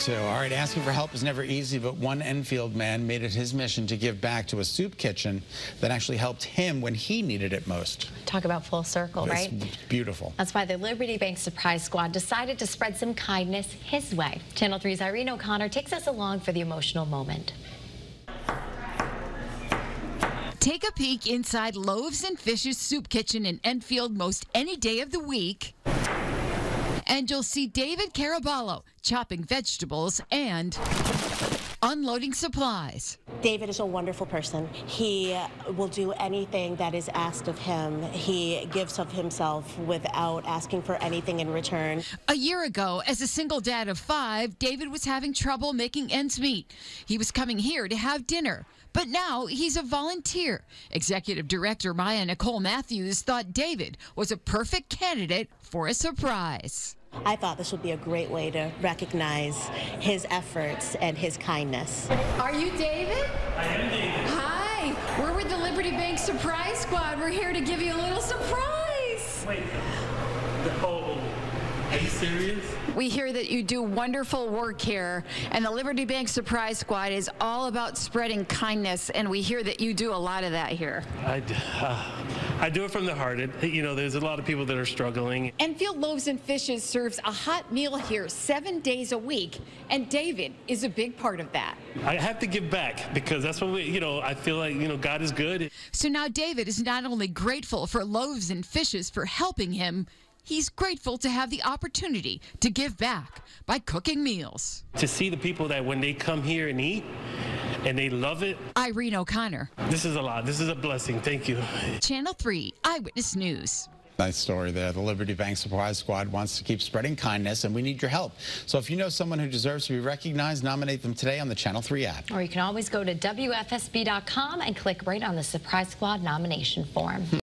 Too. All right, asking for help is never easy, but one Enfield man made it his mission to give back to a soup kitchen that actually helped him when he needed it most. Talk about full circle, It's right? beautiful. That's why the Liberty Bank Surprise Squad decided to spread some kindness his way. Channel 3's Irene O'Connor takes us along for the emotional moment. Take a peek inside Loaves and Fishes Soup Kitchen in Enfield most any day of the week. And you'll see David Caraballo chopping vegetables and unloading supplies. David is a wonderful person. He will do anything that is asked of him. He gives of himself without asking for anything in return. A year ago, as a single dad of five, David was having trouble making ends meet. He was coming here to have dinner. But now he's a volunteer. Executive Director Maya Nicole Matthews thought David was a perfect candidate for a surprise. I thought this would be a great way to recognize his efforts and his kindness. Are you David? I am David. Hi, we're with the Liberty Bank Surprise Squad. We're here to give you a little surprise. Wait. Oh, are you serious? We hear that you do wonderful work here, and the Liberty Bank Surprise Squad is all about spreading kindness, and we hear that you do a lot of that here. I, d- uh, I do it from the heart. It, you know, there's a lot of people that are struggling. Enfield Loaves and Fishes serves a hot meal here seven days a week, and David is a big part of that. I have to give back because that's what we, you know, I feel like, you know, God is good. So now David is not only grateful for Loaves and Fishes for helping him, he's grateful to have the opportunity to give back by cooking meals. To see the people that when they come here and eat and they love it, Irene O'Connor, this is a lot. This is a blessing. Thank you. Channel 3 Eyewitness News. Nice story there. The Liberty Bank Surprise Squad wants to keep spreading kindness, and we need your help. So if you know someone who deserves to be recognized, nominate them today on the Channel 3 app. Or you can always go to WFSB.com and click right on the Surprise Squad nomination form.